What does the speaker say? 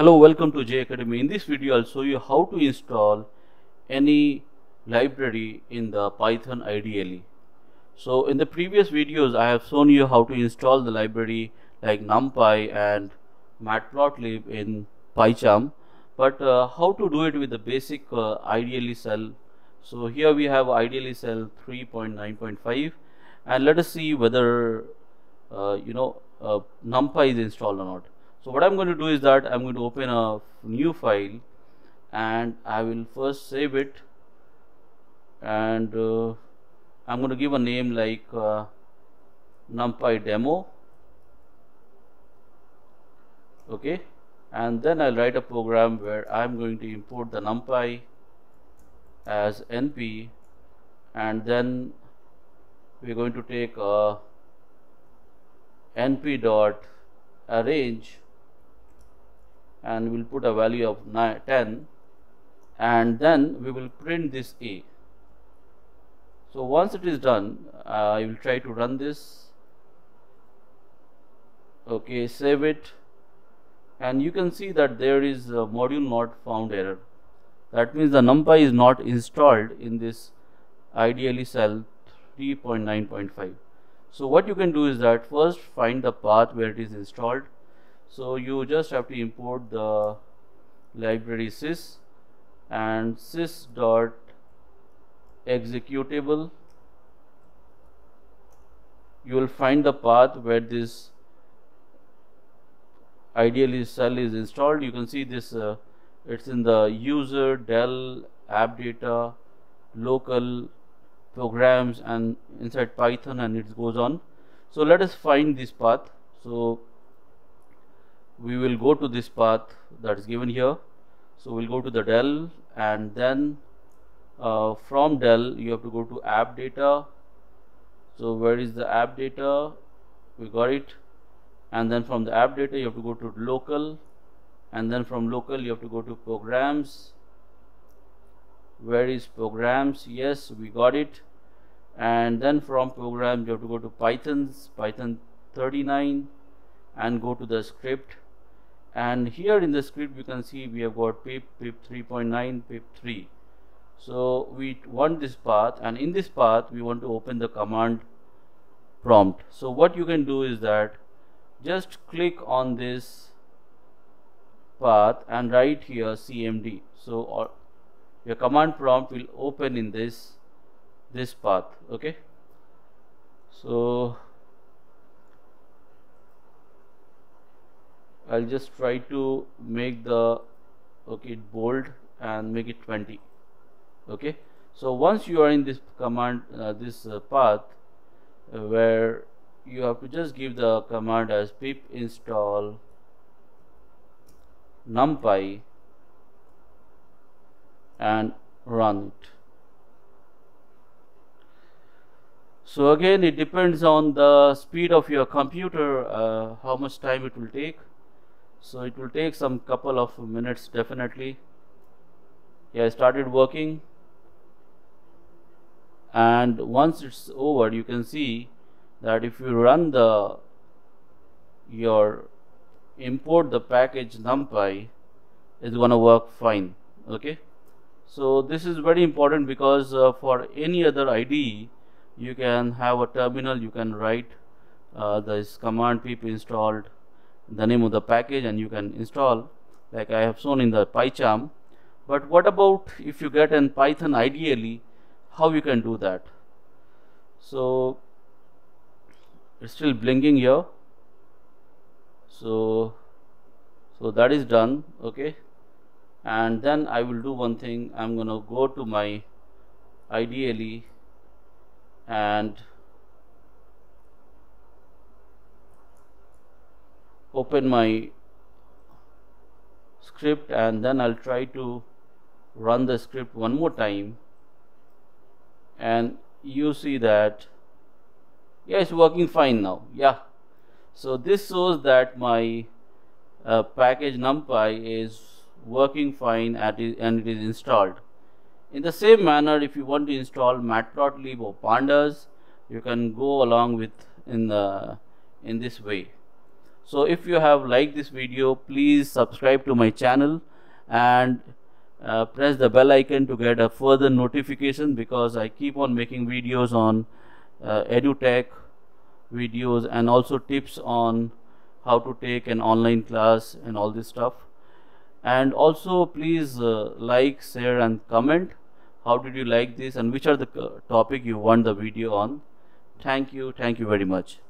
Hello, welcome to J Academy. In this video, I'll show you how to install any library in the Python IDLE. So in the previous videos, I have shown you how to install the library like NumPy and Matplotlib in PyCharm. But uh, how to do it with the basic uh, IDLE cell. So here we have IDLE cell 3.9.5 and let us see whether uh, you know uh, NumPy is installed or not. So what I'm going to do is that I'm going to open a new file and I will first save it and uh, I'm going to give a name like uh, numpy demo. Okay? And then I'll write a program where I'm going to import the numpy as np and then we're going to take a np dot arange and we'll put a value of 9, 10 and then we will print this a. So once it is done uh, I will try to run this. Okay save it. And you can see that there is a module not found error. That means the numpy is not installed in this IDLE cell 3.9.5 so what you can do is that first find the path where it is installed so you just have to import the library sys and sys dot executable. You will find the path where this IDLE cell is installed. You can see this uh, it's in the user Dell app data local programs and inside python and it goes on. So let us find this path. So we will go to this path that is given here. So we'll go to the Dell and then uh, from Dell you have to go to app data. So where is the app data? We got it. And then from the app data you have to go to local. And then from local you have to go to programs. Where is programs? Yes we got it. And then from programs you have to go to pythons python 39 and go to the script and here in the script you can see we have got pip pip 3.9 pip 3 so we want this path and in this path we want to open the command prompt. So what you can do is that just click on this path and write here cmd so or your command prompt will open in this this path okay? So I'll just try to make the okay bold and make it 20 okay? So once you are in this command uh, this uh, path uh, where you have to just give the command as pip install numpy and run it. So again it depends on the speed of your computer uh, how much time it will take so it will take some couple of minutes definitely. Yeah I started working. And once it's over you can see that if you run the your import the package numpy is gonna work fine okay? So this is very important because uh, for any other IDE you can have a terminal you can write uh, this command pip installed the name of the package and you can install like I have shown in the PyCharm. But what about if you get in Python ideally how you can do that? So it's still blinking here. So so that is done okay? And then I will do one thing. I'm gonna go to my IDLE and open my script and then I'll try to run the script one more time. And you see that yeah it's working fine now yeah. So this shows that my uh, package numpy is working fine and it is installed. In the same manner if you want to install matplotlib or pandas you can go along with in the in this way so if you have liked this video please subscribe to my channel and uh, press the bell icon to get a further notification because I keep on making videos on uh, edutech videos and also tips on how to take an online class and all this stuff. And also please uh, like share and comment how did you like this and which are the uh, topic you want the video on. Thank you. Thank you very much